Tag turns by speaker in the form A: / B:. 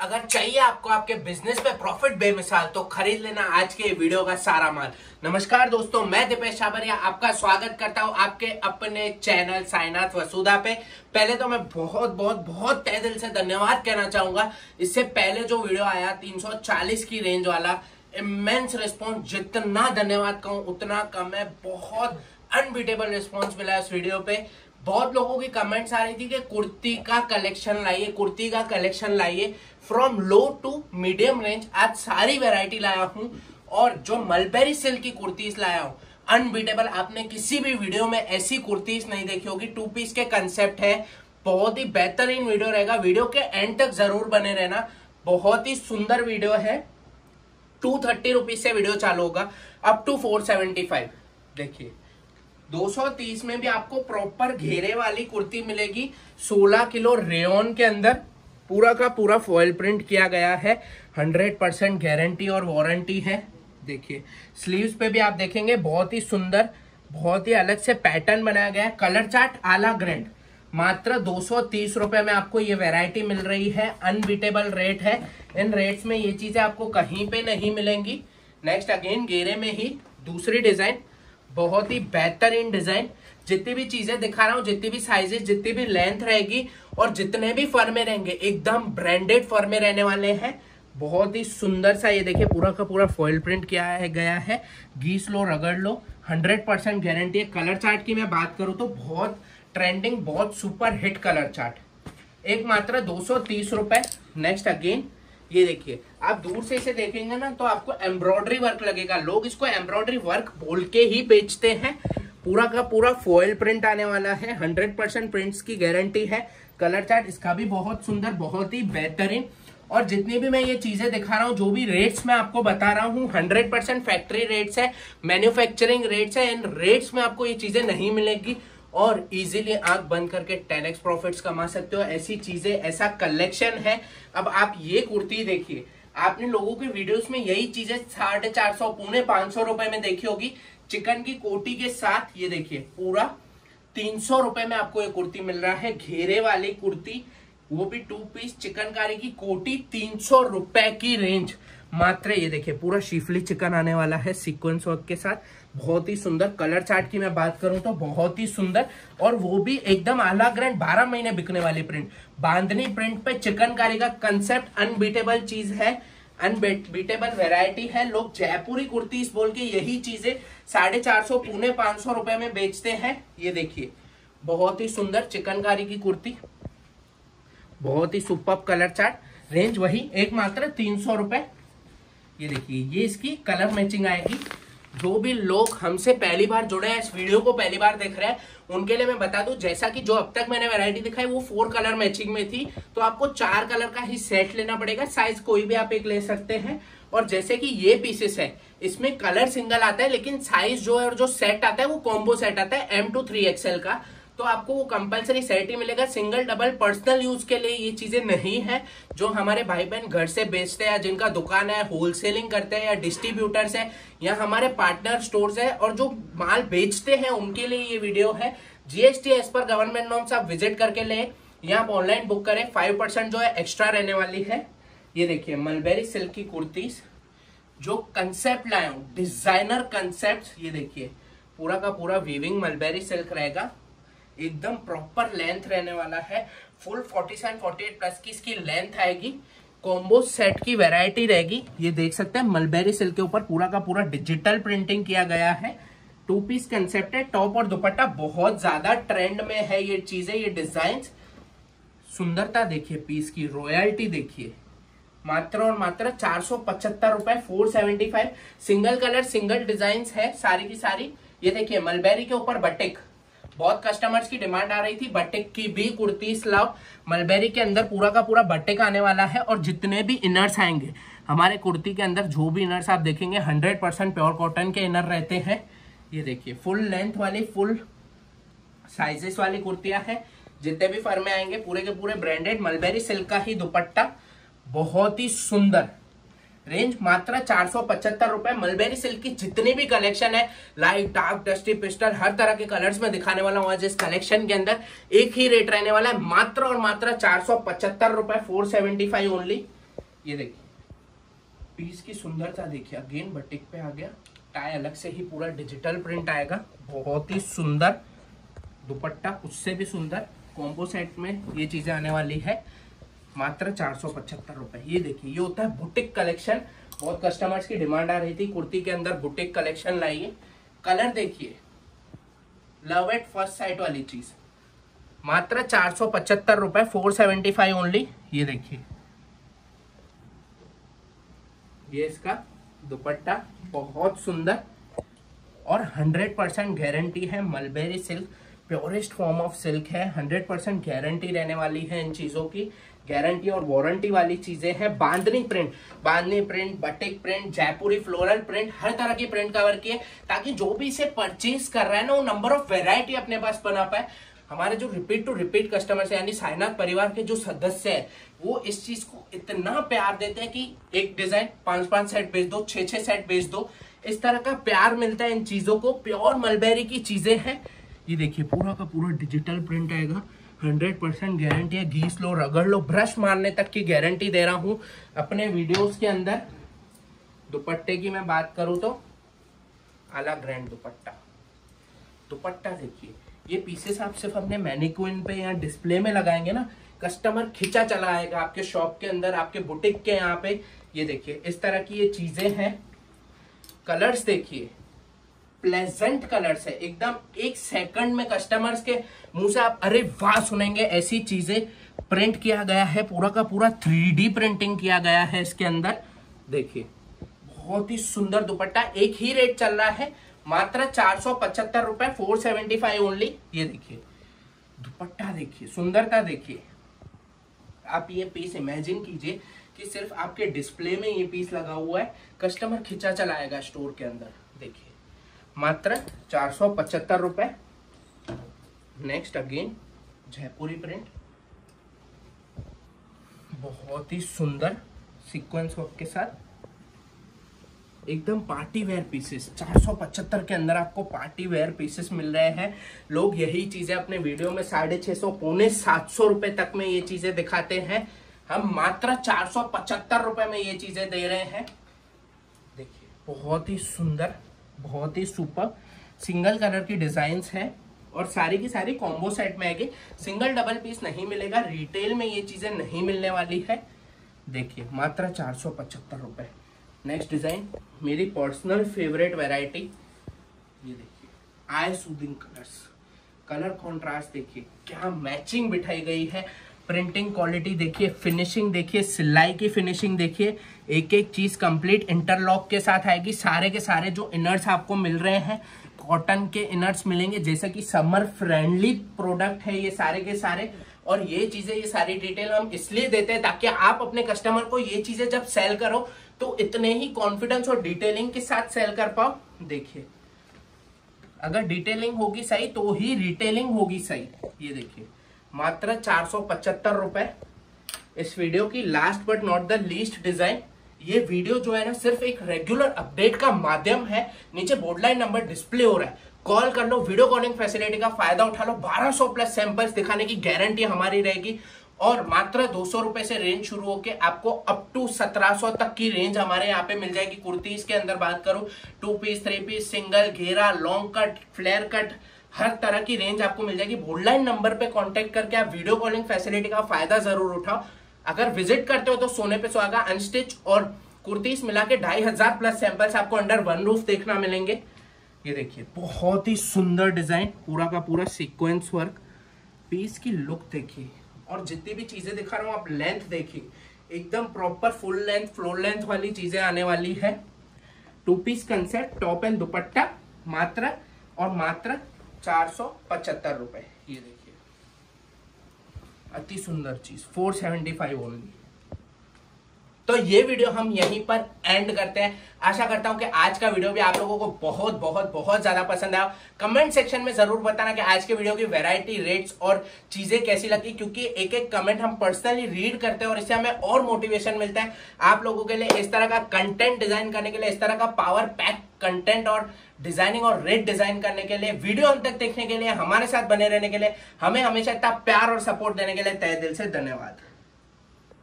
A: अगर चाहिए आपको आपके बिज़नेस पे प्रॉफिट बेमिसाल तो खरीद लेना आज के वीडियो का सारा माल। नमस्कार दोस्तों, मैं दीपेश छाबरिया आपका स्वागत करता हूँ आपके अपने चैनल साइनाथ वसुधा पे। पहले तो मैं बहुत बहुत बहुत तय दिल से धन्यवाद कहना चाहूँगा। इससे पहले जो वीडियो आया 340 की रेंज वाला इमेंस रिस्पॉन्स जितना धन्यवाद कहूँ, उतना कम है। बहुत अनबीटेबल रिस्पॉन्स मिला इस वीडियो पे। बहुत लोगों की कमेंट्स आ रही थी कि कुर्ती का कलेक्शन लाइए, कुर्ती का कलेक्शन लाइए। From low to medium range आज सारी वेराइटी लाया हूँ। और जो मलबेरी सिल्क की कुर्तीज लाया हूँ अनबीटेबल आपने किसी भी वीडियो में ऐसी कुर्तीज नहीं देखी होगी। टू पीस के कंसेप्ट है। बहुत ही बेहतरीन वीडियो रहेगा। वीडियो के एंड तक ज़रूर बने रहना। बहुत ही सुंदर वीडियो है। टू थर्टी रुपीज़ से वीडियो चालू होगा। Up to four seventy five देखिए। 230 में भी आपको प्रॉपर घेरे वाली कुर्ती मिलेगी। 16 किलो रेन के अंदर। पूरा का पूरा फॉयल प्रिंट किया गया है। 100 परसेंट गारंटी और वारंटी है। देखिए स्लीव्स पे भी आप देखेंगे, बहुत ही सुंदर, बहुत ही अलग से पैटर्न बनाया गया है। कलर चार्ट आला ग्रैंड मात्र दो सौ में आपको ये वैरायटी मिल रही है। अनबीटेबल रेट है। इन रेट्स में ये चीज़ें आपको कहीं पे नहीं मिलेंगी। नेक्स्ट अगेन गेरे में ही दूसरी डिज़ाइन बहुत ही बेहतरीन डिज़ाइन। जितनी भी चीज़ें दिखा रहा हूँ, जितनी भी साइजेस जितनी भी लेंथ रहेगी और जितने भी फर्मे रहेंगे, एकदम ब्रांडेड फर्मे रहने वाले हैं। बहुत ही सुंदर सा ये देखिए, पूरा का पूरा फॉइल प्रिंट किया है, गया है। घीस लो, रगड़ लो हंड्रेड परसेंट गारंटी है। कलर चार्ट की मैं बात करूँ तो बहुत ट्रेंडिंग बहुत सुपर हिट कलर चार्ट एक मात्र दो सौ नेक्स्ट अगेन ये देखिए, आप दूर से इसे देखेंगे ना तो आपको एम्ब्रॉयडरी वर्क लगेगा। लोग इसको एम्ब्रॉयडरी वर्क बोल के ही बेचते हैं। पूरा का पूरा फॉयल प्रिंट आने वाला है। हंड्रेड परसेंट प्रिंट्स की गारंटी है। कलर चार्ट इसका भी बहुत सुंदर, बहुत ही बेहतरीन। और जितनी भी मैं ये चीज़ें दिखा रहा हूँ, जो भी रेट्स मैं आपको बता रहा हूँ हंड्रेड परसेंट फैक्ट्री रेट्स है मैन्युफैक्चरिंग रेट्स है, इन रेट्स में आपको ये चीज़ें नहीं मिलेगी। और इजीली आँख बंद करके टेन एक्स प्रॉफिट कमा सकते हो। ऐसी चीज़ें, ऐसा कलेक्शन है। अब आप ये कुर्ती देखिए। आपने लोगों के वीडियोस में यही चीज़ें साढ़े चार सौ पुणे पाँच सौ रुपए में देखी होगी। चिकन की कोटी के साथ ये देखिए, पूरा तीन सौ रुपए में आपको ये कुर्ती मिल रहा है। घेरे वाली कुर्ती वो भी टू पीस चिकनकारी की कोटी तीन सौ रुपए की रेंज मात्र ये देखिए, पूरा शिफली चिकन आने वाला है सीक्वेंस वर्क के साथ। बहुत ही सुंदर कलर चार्ट की मैं बात करूँ तो बहुत ही सुंदर। और वो भी एकदम आला ग्रैंड बारह महीने बिकने वाली प्रिंट बांधनी प्रिंट पे चिकनकारी का कंसेप्ट अनबीटेबल चीज़ है। अनबीटेबल वेराइटी है। लोग जयपुरी कुर्ती बोल के यही चीज़ें साढ़े चार सौ पुणे पाँच सौ रुपए में बेचते हैं। ये देखिए, बहुत ही सुंदर चिकनकारी की कुर्ती। बहुत ही सुपर कलर चार्ट रेंज वही एक मात्र तीन सौ रुपए। ये देखिए, ये इसकी कलर मैचिंग आएगी। जो भी लोग हमसे पहली बार जुड़े हैं, इस वीडियो को पहली बार देख रहे हैं, उनके लिए मैं बता दूँ, जैसा कि जो अब तक मैंने वैरायटी दिखाई, वो फोर कलर मैचिंग में थी। तो आपको चार कलर का ही सेट लेना पड़ेगा। साइज़ कोई भी आप एक ले सकते हैं। और जैसे कि ये पीसेस है, इसमें कलर सिंगल आता है, लेकिन साइज़ जो है और जो सेट आता है, वो कॉम्बो सेट आता है एम टू थ्री एक्सएल का। तो आपको वो कंपलसरी सेट ही मिलेगा। सिंगल डबल पर्सनल यूज़ के लिए ये चीज़ें नहीं है, जो हमारे भाई बहन घर से बेचते हैं, जिनका दुकान है होलसेलिंग करते हैं या डिस्ट्रीब्यूटर्स है, या हमारे पार्टनर स्टोर्स है, और जो माल बेचते हैं, उनके लिए ये वीडियो है। GST as per government norms आप विज़िट करके ले। या आप ऑनलाइन बुक करें। फाइव परसेंट जो है एक्स्ट्रा रहने वाली है। ये देखिए मलबेरी सिल्क की कुर्तीज जो कंसेप्ट हूँ डिज़ाइनर कंसेप्ट ये देखिए, पूरा का पूरा वीविंग मलबेरी सिल्क रहेगा। एकदम प्रॉपर लेंथ रहने वाला है। फुल 47 48 प्लस की इसकी लेंथ आएगी। कॉम्बो सेट की वैरायटी रहेगी। ये देख सकते हैं मलबेरी सिल्क के ऊपर पूरा का पूरा डिजिटल प्रिंटिंग किया गया है। टू पीस कंसेप्ट है टॉप और दुपट्टा बहुत ज़्यादा ट्रेंड में है ये चीज़ें, ये डिज़ाइन सुंदरता देखिए पीस की रॉयल्टी देखिए। मात्र और मात्र चार सौ पचहत्तर रुपए four seventy five single colour single design है सारी की सारी। ये देखिए मलबेरी के ऊपर बटिक बहुत कस्टमर्स की डिमांड आ रही थी बटिक की भी कुर्ती स्लाव मलबेरी के अंदर पूरा का पूरा बटिक आने वाला है और जितने भी इनर्स आएँगे, हमारे कुर्ती के अंदर जो भी इनर्स आप देखेंगे हंड्रेड परसेंट प्योर कॉटन के इनर रहते हैं। ये देखिए फुल लेंथ वाली फुल साइजेस वाली कुर्तियाँ हैं। जितने भी फर्मे आएँगे, पूरे के पूरे ब्रांडेड मलबेरी सिल्क का ही दुपट्टा, बहुत ही सुंदर। रेंज मात्र चार सौ पचहत्तर रुपए। मलबेरी सिल्क की जितनी भी कलेक्शन है लाइट डार्क डस्टी पिस्टल हर तरह के कलर्स में दिखाने वाला हूँ जिस कलेक्शन के अंदर। एक ही रेट रहने वाला है, मात्र और मात्र चार सौ पचहत्तर रुपए फोर सेवेंटी फाइव ओनली ये देखिए पीस की सुंदरता देखिए अगेन बटिक पे आ गया। टाई अलग से ही पूरा डिजिटल प्रिंट आएगा। बहुत ही सुंदर दुपट्टा, उससे भी सुंदर। कॉम्बो सेट में ये चीज़ें आने वाली है। मात्र चार सौ पचहत्तर रुपए। ये देखिए, ये होता है बुटिक कलेक्शन। बहुत कस्टमर्स की डिमांड आ रही थी, कुर्ती के अंदर बुटिक कलेक्शन लाइए। कलर देखिए। लव एट फ़र्स्ट साइट वाली चीज़। मात्र चार सौ पचहत्तर रुपए फोर सेवेंटी फाइव ओनली ये देखिए। ये इसका दुपट्टा बहुत सुंदर और हंड्रेड परसेंट गारंटी है। Mulberry silk purest form of silk है। हंड्रेड परसेंट गारंटी रहने वाली है इन चीज़ों की। गारंटी और वारंटी वाली चीज़ें हैं। Bandhani print bandhani print batik print Jaipuri floral print हर तरह की प्रिंट कवर की है, ताकि जो भी इसे परचेज कर रहा है ना, वो नंबर ऑफ़ वेरायटी अपने पास बना पाए। हमारे जो रिपीट टू रिपीट कस्टमर्स यानी साइनाथ परिवार के जो सदस्य है, वो इस चीज़ को इतना प्यार देते हैं कि एक डिज़ाइन पाँच पाँच सेट बेच दो छह छह सेट बेच दो। इस तरह का प्यार मिलता है इन चीज़ों को। प्योर मलबेरी की चीज़ें हैं। ये देखिए, पूरा का पूरा डिजिटल प्रिंट आएगा। हंड्रेड परसेंट गारंटी है घीस लो रगड़ लो ब्रश मारने तक की गारंटी दे रहा हूँ, अपने वीडियोस के अंदर, दुपट्टे की मैं बात करूँ तो आला ग्रैंड दुपट्टा। दुपट्टा देखिए, ये पीसेस आप सिर्फ़ अपने मैनिक्विन पे या डिस्प्ले में लगाएँगे ना कस्टमर खिंचा चला आएगा आपके शॉप के अंदर, आपके बुटीक के यहाँ पे। ये देखिए, इस तरह की ये चीज़ें हैं। कलर्स देखिए प्लेजेंट कलर्स है एकदम एक सेकंड में कस्टमर्स के मुँह से आप, अरे वाह! सुनेंगे, ऐसी चीज़ें प्रिंट किया गया है, पूरा का पूरा थ्री प्रिंटिंग किया गया है इसके अंदर। देखिए, बहुत ही सुंदर दुपट्टा, एक ही रेट चल रहा है, मात्र चार सौ पचहत्तर रुपए फोर सेवेंटी फाइव ओनली ये देखिए, दुपट्टा देखिए, सुंदरता देखिए। आप ये पीस इमेजिन कीजिए कि सिर्फ़ आपके डिस्प्ले में ये पीस लगा हुआ है कस्टमर खिंचा चलाएगा स्टोर के अंदर। देखिए मात्र चार सौ पचहत्तर रुपए। नेक्स्ट अगेन जयपुरी प्रिंट बहुत ही सुंदर सीक्वेंस वर्क के साथ। एकदम पार्टी वेयर पीसेस 475 के अंदर आपको पार्टी वेयर पीसेस मिल रहे हैं। लोग यही चीज़ें अपने वीडियो में साढ़े छह सौ, पौने सात सौ रुपए तक में ये चीज़ें दिखाते हैं। हम मात्र चार सौ पचहत्तर रुपए में ये चीज़ें दे रहे हैं। देखिए, बहुत ही सुंदर बहुत ही सुपर सिंगल कलर की डिज़ाइन है और सारी की सारी कॉम्बो सेट में आएगी सिंगल डबल पीस नहीं मिलेगा रिटेल में ये चीज़ें नहीं मिलने वाली है। देखिए, मात्र चार सौ पचहत्तर रुपए। नेक्स्ट डिज़ाइन मेरी पर्सनल फेवरेट वेराइटी ये देखिए eye soothing colours colour contrast देखिए, क्या मैचिंग बिठाई गई है। प्रिंटिंग क्वालिटी देखिए फिनिशिंग देखिए, सिलाई की फिनिशिंग देखिए एक एक चीज़ कंप्लीट इंटरलॉक के साथ आएगी। सारे के सारे जो इनर्स आपको मिल रहे हैं कॉटन के इनर्स मिलेंगे, जैसे कि समर फ्रेंडली प्रोडक्ट है ये सारे के सारे। और ये चीज़ें, ये सारी डिटेल हम इसलिए देते हैं ताकि आप अपने कस्टमर को ये चीज़ें जब सेल करो तो इतने ही कॉन्फिडेंस और डिटेलिंग के साथ सेल कर पाओ। देखिए, अगर डिटेलिंग होगी सही तो ही रिटेलिंग होगी सही। ये देखिए मात्र चार सौ पचहत्तर रुपए। इस वीडियो की last but not the least design ये वीडियो जो है ना, सिर्फ़ एक रेगुलर अपडेट का माध्यम है। नीचे बोर्ड लाइन नंबर डिस्प्ले हो रहा है। कॉल कर लो वीडियो कॉलिंग फैसिलिटी का फ़ायदा उठा लो। 1200 प्लस सैंपल्स दिखाने की गारंटी हमारी रहेगी। और मात्र दो सौ रुपए से रेंज शुरू होकर आपको अप टू सत्रह सौ तक की रेंज हमारे यहाँ पे मिल जाएगी। कुर्तीज के अंदर बात करूँ two piece three piece single घेरा लॉन्ग कट फ्लेयर कट हर तरह की रेंज आपको मिल जाएगी। बोर्डलाइन नंबर पे कांटेक्ट करके आप वीडियो कॉलिंग फैसिलिटी का फ़ायदा ज़रूर उठाओ। अगर विज़िट करते हो तो सोने पे सुहागा अनस्टिच और कुर्तीस मिला के ढाई हज़ार प्लस सैंपल्स आपको अंडर वन रूफ देखना मिलेंगे। ये देखिए, बहुत ही सुंदर डिज़ाइन पूरा का पूरा सीक्वेंस वर्क पीस की लुक देखिए, और जितनी भी चीज़ें दिखा रहा हूँ आप लेंथ देखिए। एकदम proper full length floor length वाली चीज़ें आने वाली है। Two piece concept top and dupatta, मात्र, और मात्र चार सौ पचहत्तर रुपए। ये देखिए। अति सुंदर चीज़ फोर सेवेंटी फाइव ओनली तो ये वीडियो हम यहीं पर एंड करते हैं। आशा करता हूँ कि आज का वीडियो भी आप लोगों को बहुत बहुत बहुत ज़्यादा पसंद आया। कमेंट सेक्शन में ज़रूर बताना कि आज के वीडियो की वैरायटी रेट्स और चीज़ें कैसी लगी, क्योंकि एक एक कमेंट हम पर्सनली रीड करते हैं और इससे हमें और मोटिवेशन मिलता है। आप लोगों के लिए इस तरह का कंटेंट डिज़ाइन करने के लिए, इस तरह का पावर पैक कंटेंट और डिज़ाइनिंग और रेट डिज़ाइन करने के लिए, वीडियो अंत तक देखने के लिए, हमारे साथ बने रहने के लिए, हमें हमेशा इतना प्यार और सपोर्ट देने के लिए तय दिल से धन्यवाद।